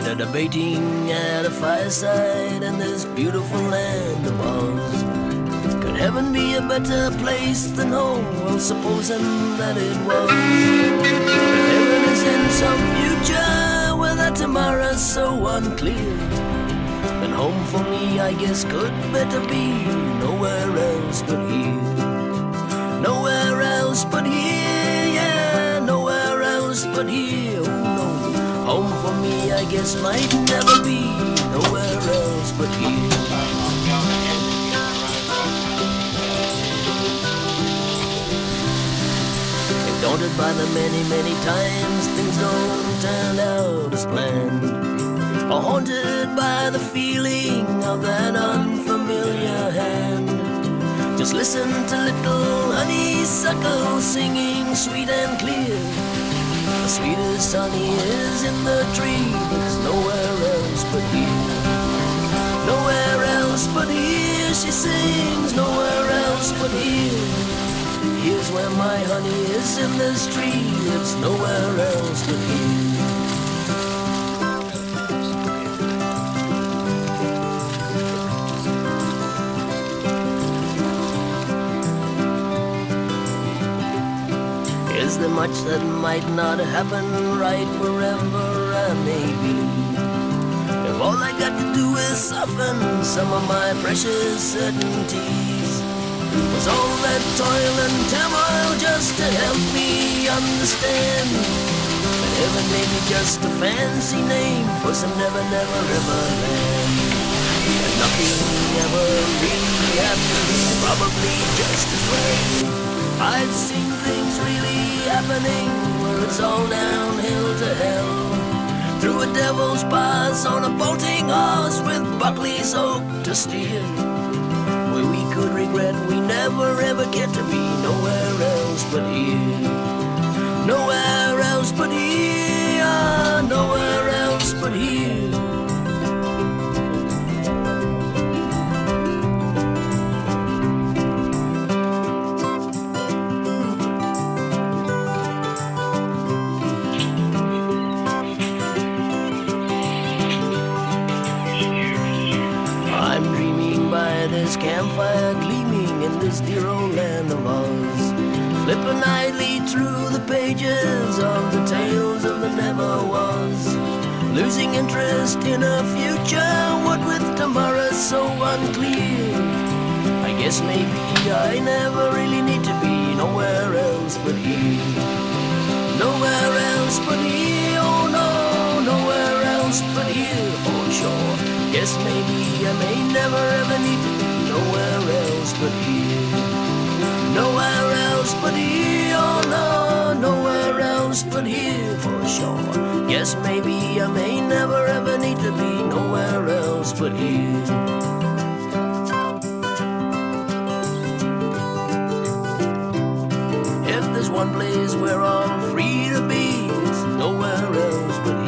And a debating at a fireside in this beautiful land of Oz. Could heaven be a better place than home? Well, supposing that it was. Heaven is in some future where that tomorrow's so unclear, then home for me, I guess, could better be nowhere else but here. Nowhere else but guess, might never be nowhere else but here. If daunted by the many, many times things don't turn out as planned, or haunted by the feeling of that unfamiliar hand. Just listen to little honeysuckle singing sweet and clear. The sweetest honey is in the tree, she sings, nowhere else but here. Here's where my honey is in this tree, it's nowhere else but here. Is there much that might not happen right wherever I may be? All I got to do is soften some of my precious certainties, was all that toil and turmoil just to help me understand that heaven may be just a fancy name for some never, never, ever land? And nothing ever really happened, probably just as well. I've seen things really happening where it's all. Through a devil's pass on a bolting horse with Buckley's oak to steer. Where we could regret we never ever get to be nowhere else but here. By this campfire gleaming in this dear old land of Oz. Flipping idly through the pages of the tales of the never was. Losing interest in a future, what with tomorrow so unclear. I guess maybe I never really need to be nowhere else but here. Here for sure. Guess maybe I may never ever need to be nowhere else but here. Nowhere else but here, oh no, nowhere else but here for sure. Guess maybe I may never ever need to be nowhere else but here. If there's one place where I'm free to be, it's nowhere else but here.